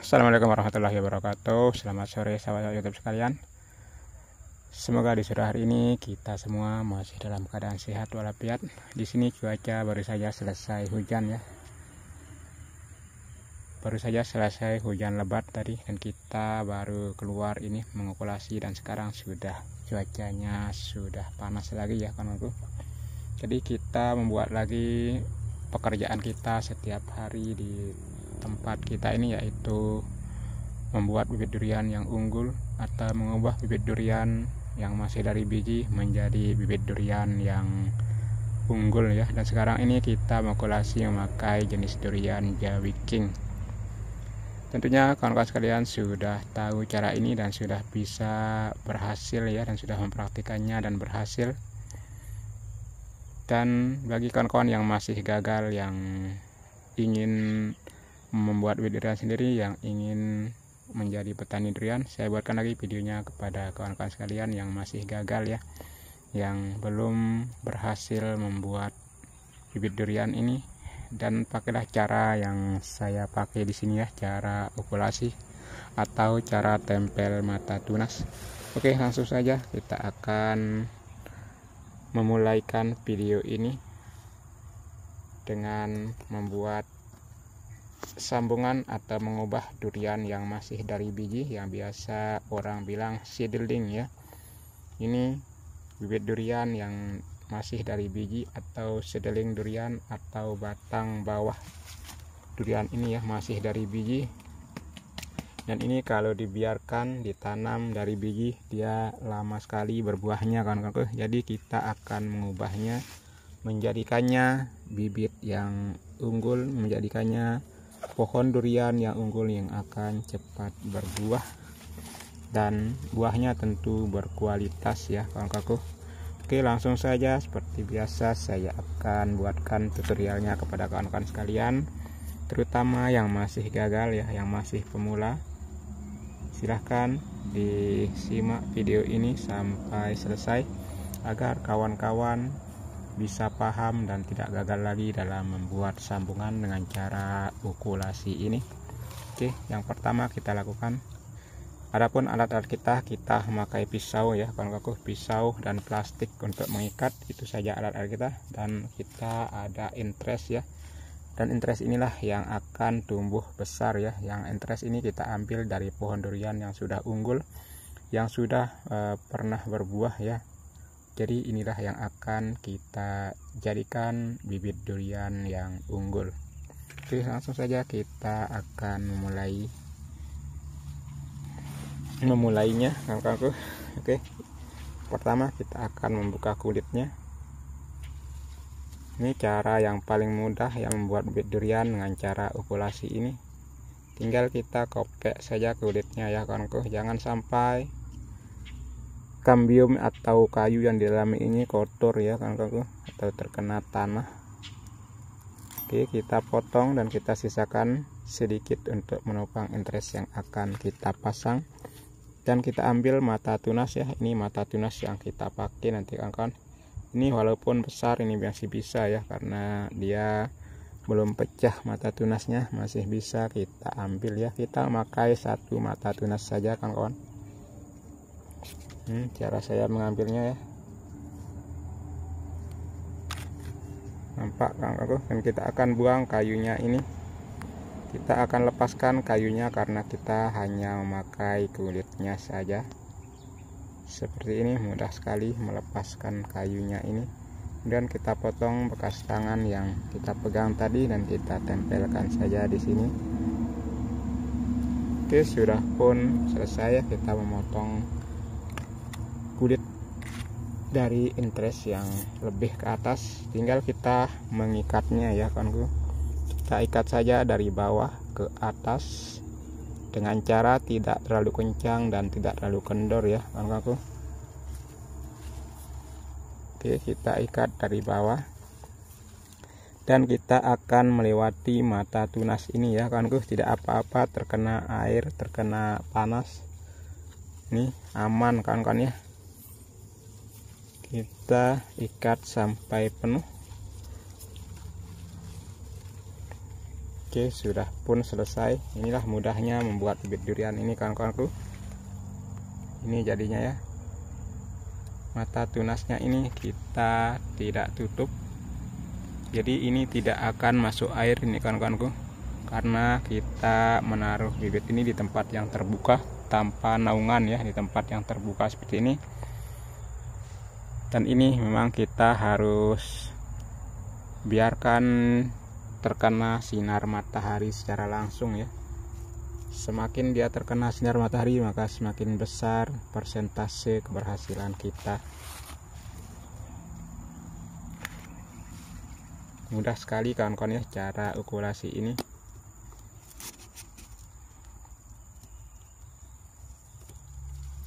Assalamualaikum warahmatullahi wabarakatuh. Selamat sore sahabat youtube sekalian. Semoga di sore hari ini kita semua masih dalam keadaan sehat walafiat. Di sini cuaca baru saja selesai hujan ya. Baru saja selesai hujan lebat tadi Dan kita baru keluar ini mengokulasi Dan sekarang sudah cuacanya sudah panas lagi ya kawanku Jadi kita membuat lagi pekerjaan kita setiap hari di tempat kita ini yaitu membuat bibit durian yang unggul atau mengubah bibit durian yang masih dari biji menjadi bibit durian yang unggul ya. Dan sekarang ini kita mengkulasi memakai jenis durian Jawi King. Tentunya kawan-kawan sekalian sudah tahu cara ini dan sudah bisa berhasil ya dan sudah mempraktikannya dan berhasil. Dan bagi kawan-kawan yang masih gagal yang ingin membuat bibit durian sendiri yang ingin menjadi petani durian saya buatkan lagi videonya kepada kawan-kawan sekalian yang masih gagal ya yang belum berhasil membuat bibit durian ini. Dan pakailah cara yang saya pakai di sini ya cara okulasi atau cara tempel mata tunas. Oke langsung saja kita akan memulaikan video ini dengan membuat sambungan atau mengubah durian yang masih dari biji yang biasa orang bilang seedling ya. Ini bibit durian yang masih dari biji atau seedling durian atau batang bawah durian ini ya masih dari biji. Dan ini kalau dibiarkan ditanam dari biji dia lama sekali berbuahnya kan kan jadi kita akan mengubahnya menjadikannya bibit yang unggul menjadikannya pohon durian yang unggul yang akan cepat berbuah dan buahnya tentu berkualitas ya kawan-kawanku. Oke langsung saja seperti biasa saya akan buatkan tutorialnya kepada kawan-kawan sekalian terutama yang masih gagal ya yang masih pemula. Silahkan disimak video ini sampai selesai agar kawan-kawan bisa paham dan tidak gagal lagi dalam membuat sambungan dengan cara ukulasi ini. Oke yang pertama kita lakukan adapun alat-alat kita kita memakai pisau ya aku pisau dan plastik untuk mengikat itu saja alat-alat kita dan kita ada interest ya. Dan interest inilah yang akan tumbuh besar ya yang interest ini kita ambil dari pohon durian yang sudah unggul yang sudah e, pernah berbuah ya jadi inilah yang akan kita jadikan bibit durian yang unggul. Oke langsung saja kita akan memulai memulainya kawan-kawanku oke. Pertama kita akan membuka kulitnya. Ini cara yang paling mudah yang membuat bibit durian dengan cara ukulasi ini. Tinggal kita kopek saja kulitnya ya kawanku jangan sampai kambium atau kayu yang di dalam ini kotor ya kan atau terkena tanah. Oke kita potong dan kita sisakan sedikit untuk menopang interest yang akan kita pasang. Dan kita ambil mata tunas ya ini mata tunas yang kita pakai nanti kawan-kawan. Ini walaupun besar ini masih bisa ya karena dia belum pecah mata tunasnya masih bisa kita ambil ya. Kita pakai satu mata tunas saja kawan-kawan hmm, cara saya mengambilnya ya. Nampak kan aku dan kita akan buang kayunya ini. Kita akan lepaskan kayunya karena kita hanya memakai kulitnya saja. Seperti ini mudah sekali melepaskan kayunya ini. Kemudian kita potong bekas tangan yang kita pegang tadi dan kita tempelkan saja di sini. Oke sudah pun selesai ya kita memotong kulit dari interest yang lebih ke atas. Tinggal kita mengikatnya ya kanku kita ikat saja dari bawah ke atas dengan cara tidak terlalu kencang dan tidak terlalu kendor ya kanku oke kita ikat dari bawah. Dan kita akan melewati mata tunas ini ya kanku tidak apa-apa terkena air terkena panas. Ini aman kawan-kawan ya kita ikat sampai penuh. Oke sudah pun selesai. Inilah mudahnya membuat bibit durian ini kawan-kawanku. Ini jadinya ya. Mata tunasnya ini kita tidak tutup. Jadi ini tidak akan masuk air ini kawan-kawanku. Karena kita menaruh bibit ini di tempat yang terbuka tanpa naungan ya di tempat yang terbuka seperti ini dan ini memang kita harus biarkan terkena sinar matahari secara langsung ya. Semakin dia terkena sinar matahari maka semakin besar persentase keberhasilan kita. Mudah sekali kawan-kawan ya cara ukulasi ini.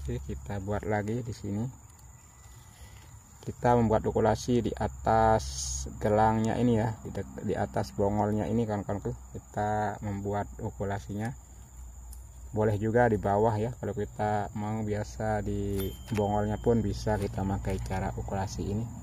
Oke, kita buat lagi di sini kita membuat ukulasi di atas gelangnya ini ya di, atas bongolnya ini kan kita membuat ukulasinya boleh juga di bawah ya kalau kita mau biasa di bongolnya pun bisa kita pakai cara ukulasi ini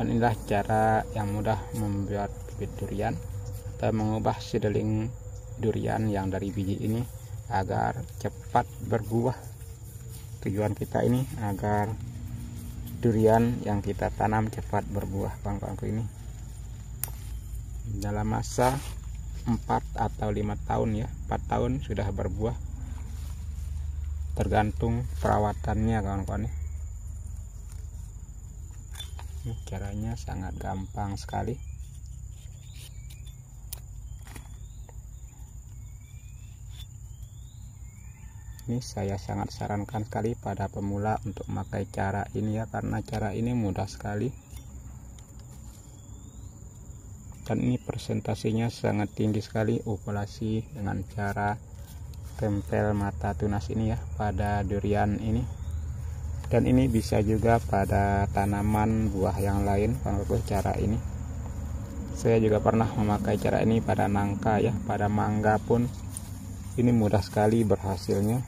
dan inilah cara yang mudah membuat bibit durian atau mengubah seedling durian yang dari biji ini agar cepat berbuah. Tujuan kita ini agar durian yang kita tanam cepat berbuah kawan-kawanku ini. Dalam masa 4 atau 5 tahun ya 4 tahun sudah berbuah. Tergantung perawatannya kawan-kawan ya caranya sangat gampang sekali. Ini saya sangat sarankan sekali pada pemula untuk memakai cara ini ya karena cara ini mudah sekali. Dan ini presentasinya sangat tinggi sekali operasi dengan cara tempel mata tunas ini ya pada durian ini dan ini bisa juga pada tanaman buah yang lain kalau cara ini. Saya juga pernah memakai cara ini pada nangka ya pada mangga pun. Ini mudah sekali berhasilnya.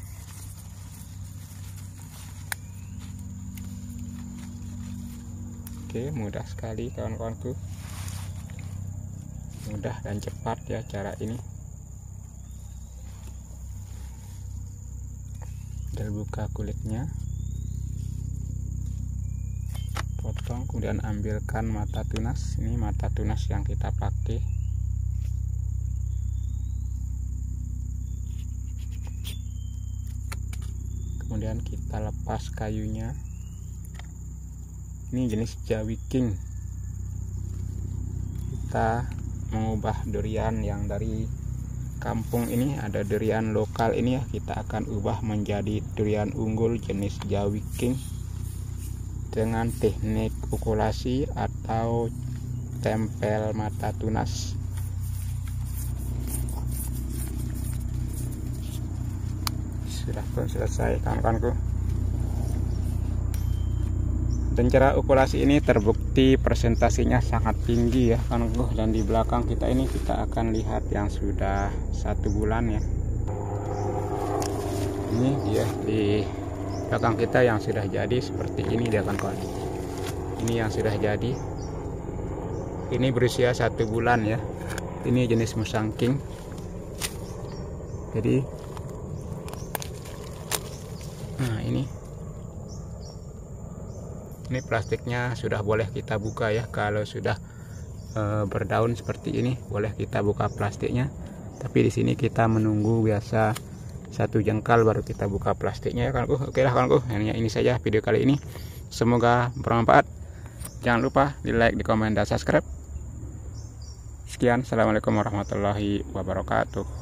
Oke mudah sekali kawan-kawanku. Mudah dan cepat ya cara ini. Dan buka kulitnya potong kemudian ambilkan mata tunas. Ini mata tunas yang kita pakai. Kemudian kita lepas kayunya. Ini jenis jawi king. Kita mengubah durian yang dari kampung ini ada durian lokal ini ya. Kita akan ubah menjadi durian unggul jenis jawi king dengan teknik ukulasi atau tempel mata tunas. Sudah pun selesai kawan-kawanku. Dan cara ukulasi ini terbukti presentasinya sangat tinggi ya kawanku dan di belakang kita ini kita akan lihat yang sudah satu bulan ya. Ini dia di belakang kita yang sudah jadi seperti ini dia kan kawan ini yang sudah jadi. Ini berusia satu bulan ya. Ini jenis musangking. Jadi nah ini. Ini plastiknya sudah boleh kita buka ya. Kalau sudah e, berdaun seperti ini boleh kita buka plastiknya. Tapi di sini kita menunggu biasa satu jengkal baru kita buka plastiknya ya kanku oke lah kanku hanya ini saja video kali ini. Semoga bermanfaat. Jangan lupa di like di komen dan subscribe. Sekian. Assalamualaikum warahmatullahi wabarakatuh